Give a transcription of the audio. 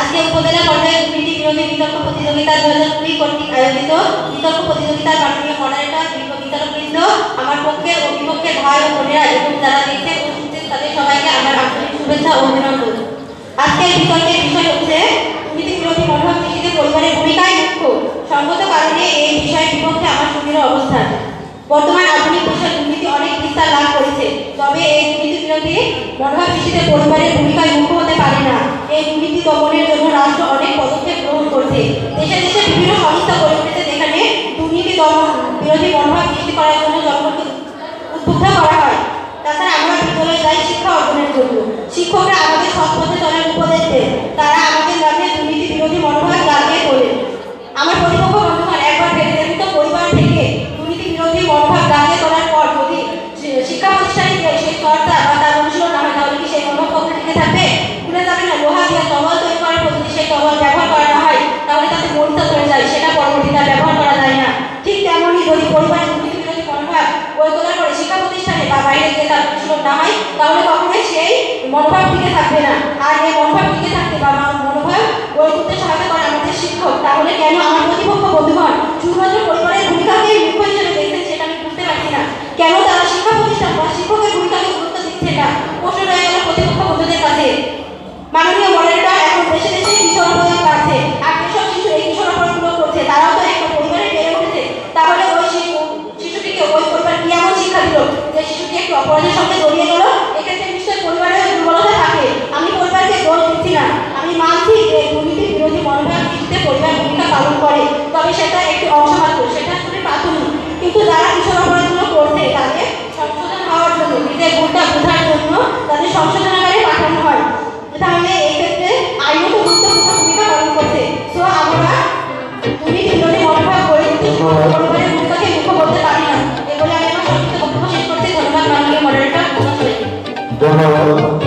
আজকে উপজেলা পর্যায়ে দুর্নীতি বিরোধী বিতর্ক প্রতিযোগিতা দু হাজার কুড়ি কর্তৃক আয়োজিত। বিতর্ক প্রতিযোগিতার মাননীয় মডারেটর বিতর্কবৃন্দ আমার পক্ষে ও বিপক্ষে ভাই ও বোনেরা এবং যারা দেখতে উপস্থিত তাদের সবাইকে আমার আন্তরিক শুভেচ্ছা ও অভিনন্দন। আজকের বিতর্কের বিষয় হচ্ছে দুর্নীতি বিরোধী মনোভাব শিশুদের পরিবারের ভূমিকায় মুখ্য। সঙ্গত কারণে এই বিষয়ের বিপক্ষে আমার সুদৃঢ় অবস্থান। বর্তমান আধুনিক বিষয় দুর্নীতি অনেক বিস্তার লাভ করেছে। তবে এই বিরোধী মনোভাব সৃষ্টিতে পরিবারের ভূমিকায় মুখ্য হতে পারে না। এই দুর্নীতি দমনের জন্য রাষ্ট্র অনেক পদক্ষেপ গ্রহণ করছে। দেশে দেশে বিভিন্ন সংস্থা গড়ে উঠেছে যেখানে দুর্নীতি দমন বিরোধী মনোভাব সৃষ্টি করার জন্য জনগণকে উদ্বুদ্ধ করা হয়। তাছাড়া আমরা বিদ্যালয়ে যাই শিক্ষা অর্জনের জন্য শিক্ষকরা আমাদের সৎ পথে চলার উপদেশ দেন তারা আমাদের মাঝে দুর্নীতি বিরোধী মনোভাব জাগিয়ে তোলেন আমার প্রতিপক্ষ বন্ধুগণ একবার ভেবে দেখুন তো পরিবার থেকে দুর্নীতি বিরোধী মনোভাব জাগিয়ে তোলার পর যদি শি- শিক্ষা প্রতিষ্ঠানে গিয়ে সেই চর্চা বা তার অনুশীলন না হয় তাহলে কি সেই মনোভাব কখনো টিকে থাকবে ভুলে যাবে না লোহা দিয়ে তবল তৈরি করার পর যদি সেই তবল ব্যবহার করা না হয় তাহলে তাতে মরিচা চলে যায় সেটা পরবর্তীতে আর ব্যবহার করা যায় না ঠিক তেমনই যদি পরিবারের দুর্নীতি বিরোধী মনোভাব গড়ে তোলার শিক্ষা প্রতিষ্ঠানে বা বাইরে গিয়ে তার অনুশীলন না হয়, তাহলে কখনোই সেই মনোভাব টিকে থাকবে না। আর এই মনোভাব টিকে থাকতে বা মনোভাব গড়ে তুলতে সহায়তা করে আমাদের শিক্ষক। তাহলে কেন আমার প্রতিপক্ষ বন্ধুগণ শুধুমাত্র পরিবারের ভূমিকাকে মুখ্য হিসেবে দেখছেন সেটা আমি বুঝতে পারছি না। কেন তারা শিক্ষা প্রতিষ্ঠান বা শিক্ষকের ভূমিকাকে গুরুত্ব দিচ্ছে না? 国际上 Lord.